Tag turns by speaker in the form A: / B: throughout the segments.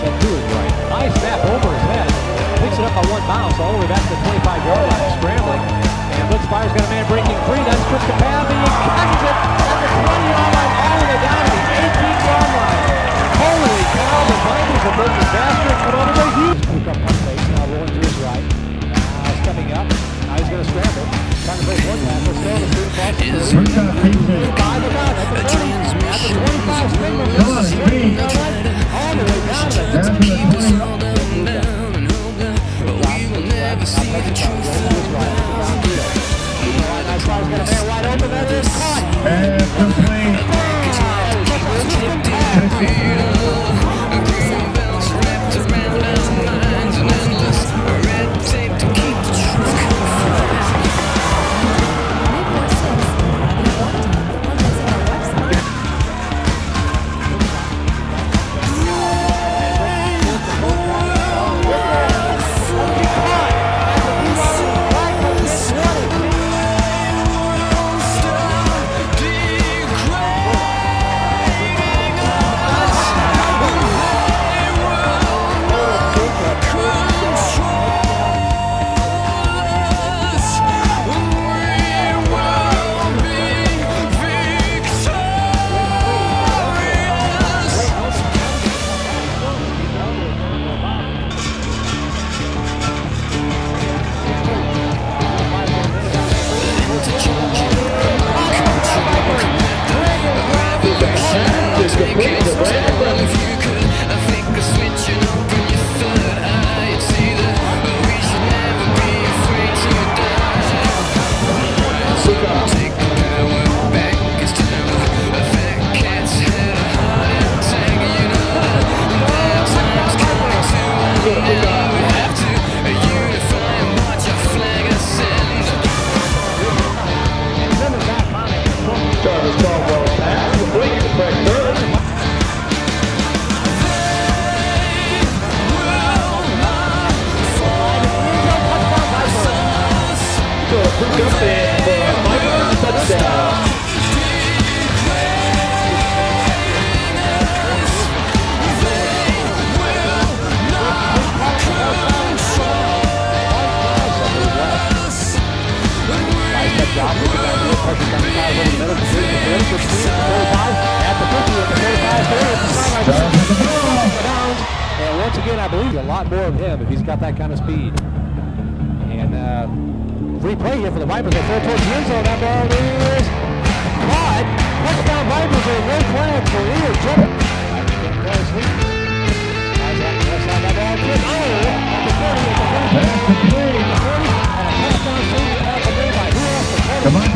A: pass to his right. Nice snap over his head. Picks it up on one bounce all the way back to the 25-yard line, scrambling. And Blitz Fire's got a man breaking free. That's Chris Capacity. He catches it at the 20-yard line, all the way down to the 18-yard line. Holy cow, the Vikings have been disastrous, but on the huge. Pick up one face, now rolling to his right. Uh, now he's coming up. Now he's going to scramble. Trying to break one tackle, still the two. Is Travis once again, I believe a lot more of him if he's got that kind of speed. And uh, free play here for the Vipers. They throw towards the end zone. That ball is caught. Touchdown Vipers no flag for Leo. Devontae Hallstrom.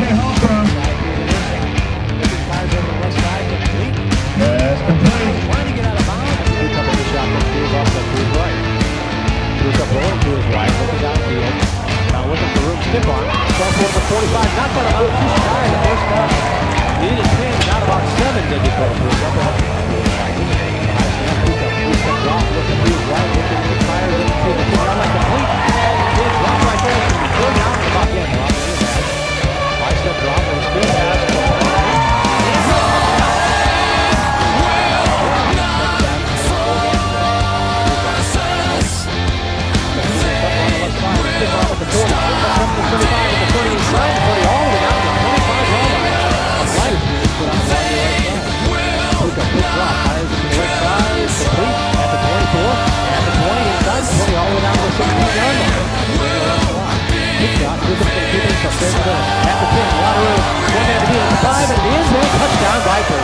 A: Stiff arm. Cross over the 45, not but about two shy in the first. He needed 10, got about seven to get close.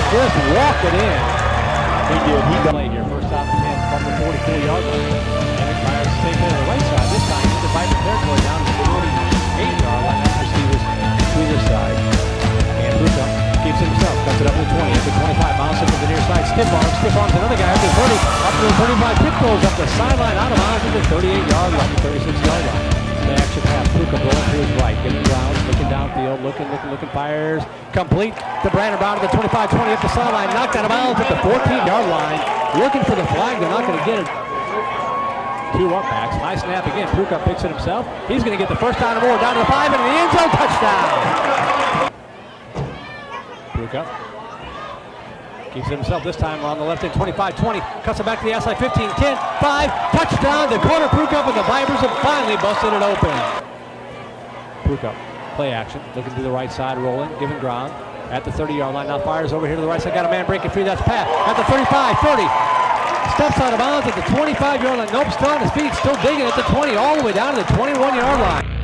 A: Just walk it in.
B: He did.
A: He got here. First time and 10 from the 44 yard line. Eric Myers takes it to the right side. This time into Viper territory down to the 48 yard line. That's receivers to this side. And Prukop keeps it himself. Cuts it up to the 20. At the 25. Bounce up to the near side. Stiff arm. Stiff arms another guy up to the 30. Up to the 35. Kick goes up the sideline. Out of bounds to the 38 yard line. 36 yard line. The action pass. Prukop Looking. Looking, looking, looking. Fires. Complete to Brandon Brown at the 25, 20 up the sideline. Knocked out of bounds at the 14 yard line. Looking for the flag. They're not going to get it. Two up backs. High snap again. Prukop picks it himself. He's going to get the first down and more. Down to the five and the end zone. Touchdown. Prukop keeps it himself this time on the left end. 25 20. Cuts it back to the outside. 15 10 5. Touchdown. The corner Prukop, and the Vipers have finally busted it open. Prukop Play action, looking to the right side, rolling, giving ground at the 30-yard line. Now fires over here to the right side. Got a man breaking free. That's Pat at the 35, 30. Steps out of bounds at the 25-yard line. Nope, still on his feet, still digging at the 20, all the way down to the 21-yard line.